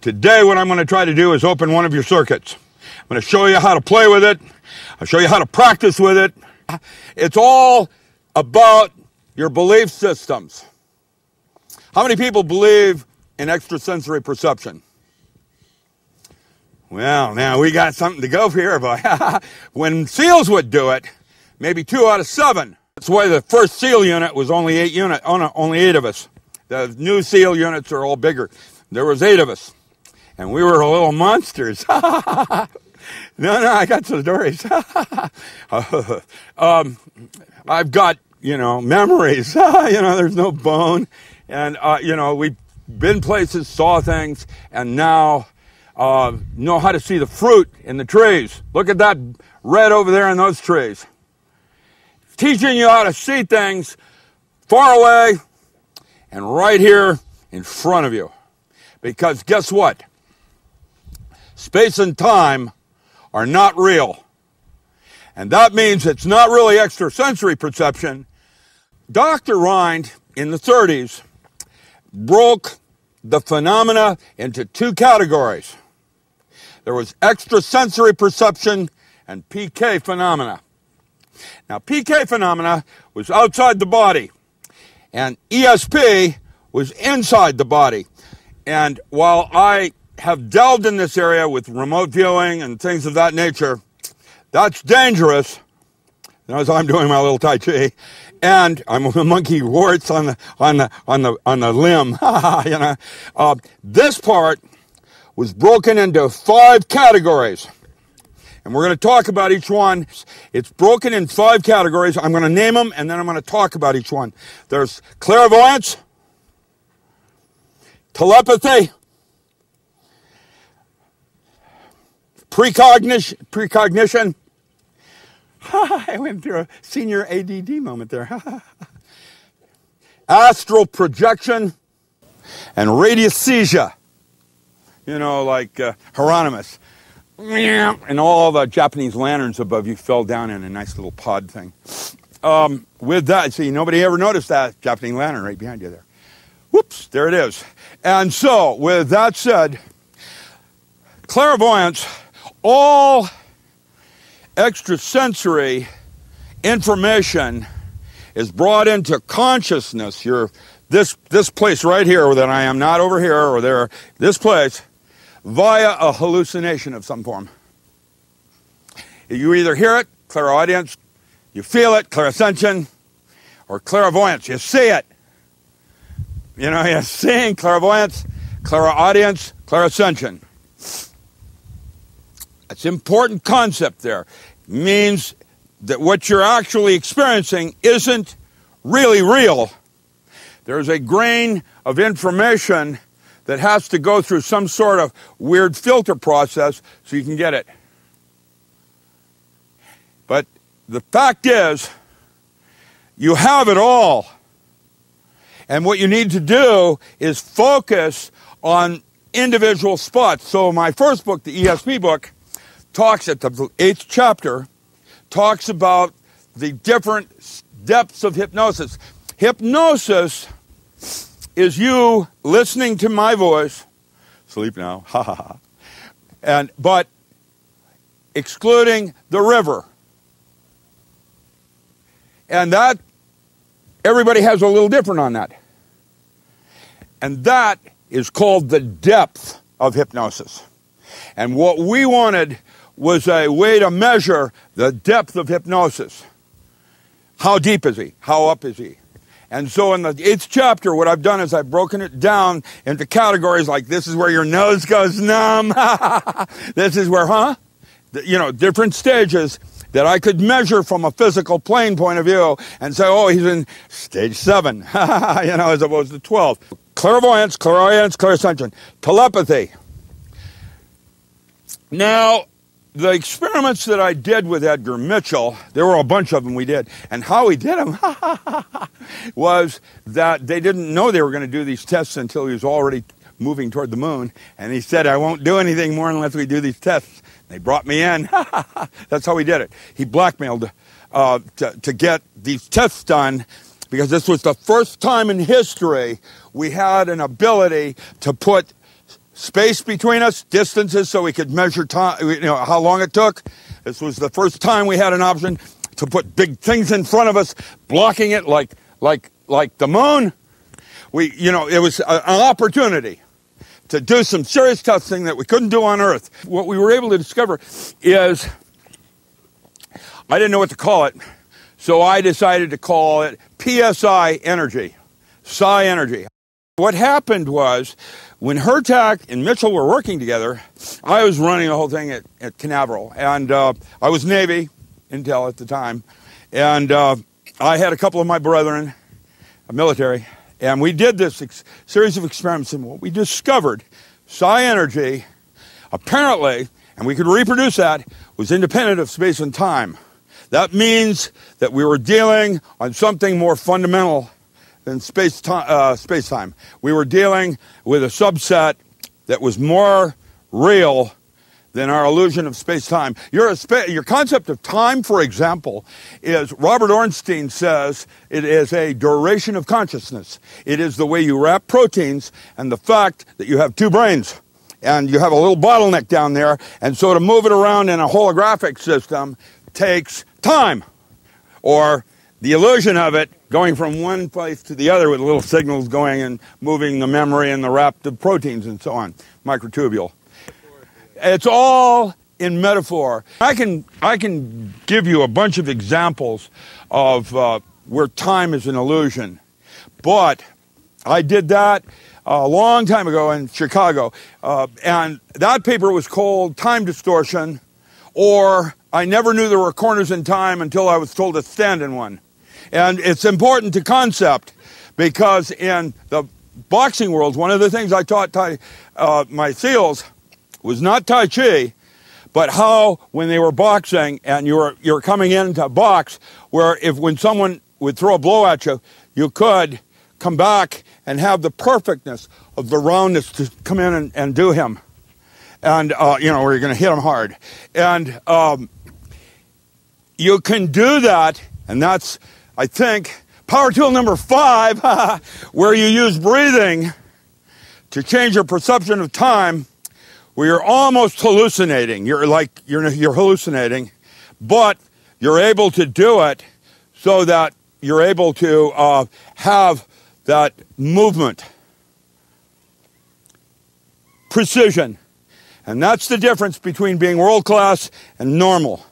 Today, what I'm going to try to do is open one of your circuits. I'm going to show you how to play with it. I'll show you how to practice with it. It's all about your belief systems. How many people believe in extrasensory perception? Well, now we got something to go for here, but when SEALs would do it, maybe two out of seven. That's why the first SEAL unit was only eight unit, oh, only eight of us. The new SEAL units are all bigger. There was eight of us, and we were little monsters. no, no, I got some stories. um, I've got you know memories. you know, there's no bone, and uh, you know we've been places, saw things, and now uh, know how to see the fruit in the trees. Look at that red over there in those trees. Teaching you how to see things far away and right here in front of you. Because guess what? Space and time are not real. And that means it's not really extrasensory perception. Dr. Rhine in the 30s broke the phenomena into two categories. There was extrasensory perception and PK phenomena. Now, PK phenomena was outside the body, and ESP was inside the body. And while I have delved in this area with remote viewing and things of that nature, that's dangerous. As I'm doing my little Tai Chi, and I'm a monkey warts on the on the on the on the limb. you know, uh, this part was broken into five categories. And we're going to talk about each one. It's broken in five categories. I'm going to name them and then I'm going to talk about each one. There's clairvoyance, telepathy, precognition, precognition. I went through a senior ADD moment there. Astral projection and radiesthesia. You know, like uh, Hieronymus and all the Japanese lanterns above you fell down in a nice little pod thing. Um, with that, see, nobody ever noticed that Japanese lantern right behind you there. Whoops, there it is. And so, with that said, clairvoyance, all extrasensory information is brought into consciousness. Your this this place right here that I am, not over here or there, this place via a hallucination of some form. You either hear it, clairaudience, you feel it, clairsentience, or clairvoyance, you see it. You know, you're seeing clairvoyance, clairaudience, clairsentience. It's an important concept there. It means that what you're actually experiencing isn't really real. There's a grain of information that has to go through some sort of weird filter process so you can get it. But the fact is, you have it all. And what you need to do is focus on individual spots. So, my first book, the ESP book, talks at the eighth chapter, talks about the different depths of hypnosis. Hypnosis is you listening to my voice, sleep now, ha ha ha, and but excluding the river. And that everybody has a little different on that. And that is called the depth of hypnosis. And what we wanted was a way to measure the depth of hypnosis. How deep is he? How up is he? And so in the eighth chapter, what I've done is I've broken it down into categories like this is where your nose goes numb. this is where, huh? You know, different stages that I could measure from a physical plane point of view and say, oh, he's in stage seven, you know, as opposed to 12. Clairvoyance, clairaudience, clairsentient, telepathy. Now, the experiments that I did with Edgar Mitchell, there were a bunch of them we did, and how we did them was that they didn't know they were going to do these tests until he was already moving toward the moon, and he said, I won't do anything more unless we do these tests. They brought me in. That's how he did it. He blackmailed uh, to, to get these tests done because this was the first time in history we had an ability to put space between us, distances, so we could measure time, you know, how long it took. This was the first time we had an option to put big things in front of us, blocking it like, like, like the moon. We, you know, it was a, an opportunity to do some serious testing that we couldn't do on Earth. What we were able to discover is, I didn't know what to call it, so I decided to call it PSI energy, psi energy. What happened was, when Hurtak and Mitchell were working together, I was running the whole thing at, at Canaveral. And uh, I was Navy, Intel at the time. And uh, I had a couple of my brethren, military, and we did this ex- series of experiments. And what we discovered, psi energy, apparently, and we could reproduce that, was independent of space and time. That means that we were dealing on something more fundamental than space time, uh, space time. We were dealing with a subset that was more real than our illusion of space time. Your, your concept of time, for example, is Robert Ornstein says it is a duration of consciousness. It is the way you wrap proteins and the fact that you have two brains and you have a little bottleneck down there. And so to move it around in a holographic system takes time or the illusion of it going from one place to the other with little signals going and moving the memory and the wrapped proteins and so on, microtubule. It's all in metaphor. I can, I can give you a bunch of examples of uh, where time is an illusion, but I did that a long time ago in Chicago, uh, and that paper was called Time Distortion, or I never knew there were corners in time until I was told to stand in one. And it's important to concept because in the boxing world, one of the things I taught tai, uh, my SEALs was not Tai Chi, but how when they were boxing and you were, you were coming into a box where if when someone would throw a blow at you, you could come back and have the perfectness of the roundness to come in and, and do him. And, uh, you know, where you're going to hit him hard. And um, you can do that, and that's I think, power tool number five, where you use breathing to change your perception of time, where you're almost hallucinating. You're like, you're, you're hallucinating, but you're able to do it so that you're able to uh, have that movement. Precision. And that's the difference between being world class and normal.